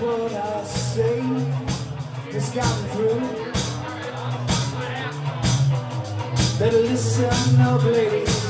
What I say has gotten through. Better listen up, ladies,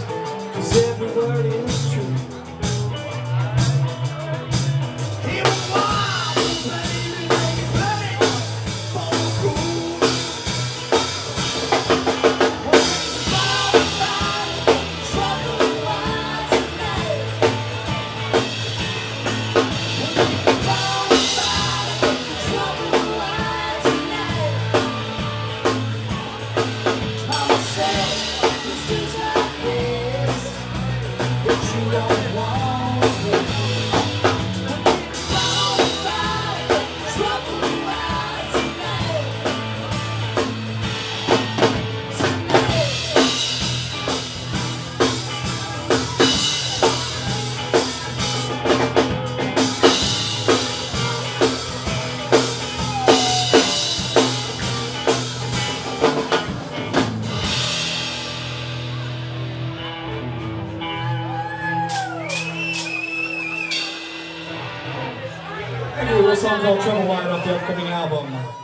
You. A song called Troublewide off the upcoming album.